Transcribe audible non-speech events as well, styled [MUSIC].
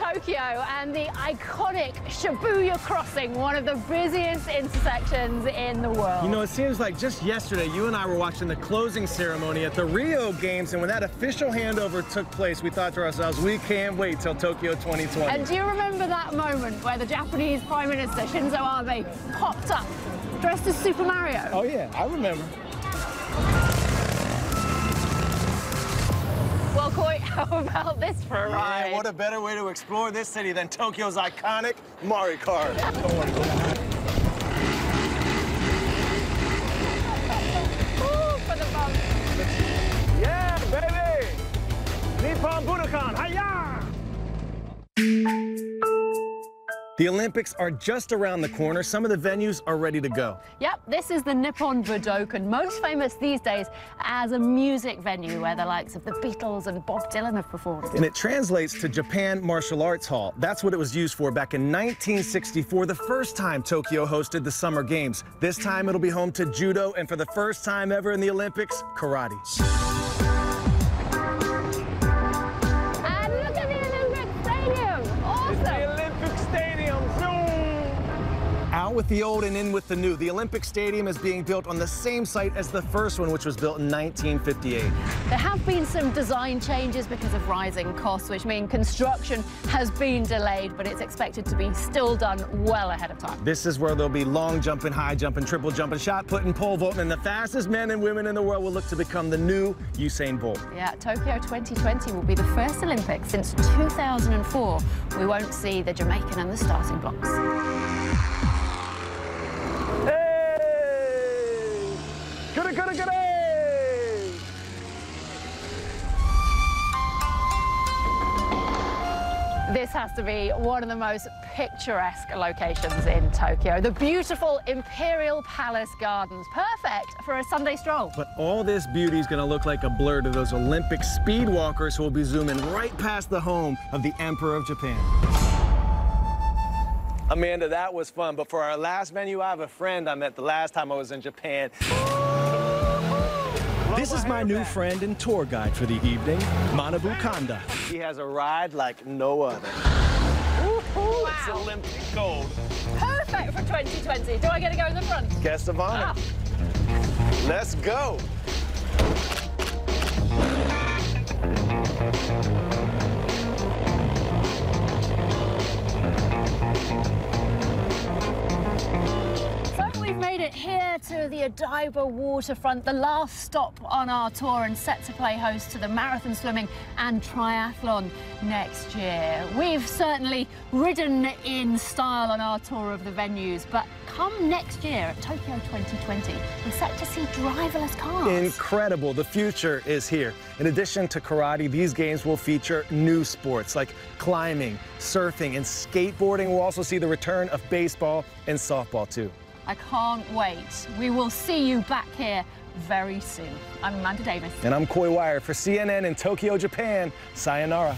and the iconic Shibuya Crossing, one of the busiest intersections in the world. You know, it seems like just yesterday you and I were watching the closing ceremony at the Rio Games, and when that official handover took place, we thought to ourselves, we can't wait till Tokyo 2020. And do you remember that moment where the Japanese Prime Minister Shinzo Abe popped up dressed as Super Mario? Oh yeah, I remember. How about this for a ride? Yeah, what a better way to explore this city than Tokyo's iconic Mario Kart. [LAUGHS] The Olympics are just around the corner. Some of the venues are ready to go. Yep, this is the Nippon Budokan, most famous these days as a music venue where the likes of the Beatles and Bob Dylan have performed. And it translates to Japan Martial Arts Hall. That's what it was used for back in 1964, the first time Tokyo hosted the Summer Games. This time it'll be home to judo, and for the first time ever in the Olympics, karate. With the old and in with the new. The Olympic Stadium is being built on the same site as the first one, which was built in 1958. There have been some design changes because of rising costs, which mean construction has been delayed, but it's expected to be still done well ahead of time. This is where there'll be long jumping, high jumping, triple jumping, shot putting, pole vaulting, and the fastest men and women in the world will look to become the new Usain Bolt. Yeah, Tokyo 2020 will be the first Olympics since 2004. We won't see the Jamaican and the starting blocks. Goody, goody, goody! This has to be one of the most picturesque locations in Tokyo. The beautiful Imperial Palace Gardens, perfect for a Sunday stroll. But all this beauty is going to look like a blur to those Olympic speed walkers who will be zooming right past the home of the Emperor of Japan. Amanda, that was fun. But for our last venue, I have a friend I met the last time I was in Japan. This is my new friend and tour guide for the evening, Manabu Kanda. He has a ride like no other. Wow. It's Olympic gold. Perfect for 2020. Do I get to go in the front? Guest of honor. Ah. Let's go. Here to the Odaiba waterfront, the last stop on our tour and set to play host to the marathon swimming and triathlon next year. We've certainly ridden in style on our tour of the venues, but come next year at Tokyo 2020, we're set to see driverless cars. Incredible. The future is here. In addition to karate, these games will feature new sports like climbing, surfing, and skateboarding. We'll also see the return of baseball and softball, too. I can't wait. We will see you back here very soon. I'm Amanda Davies. And I'm Coy Wire for CNN in Tokyo, Japan. Sayonara.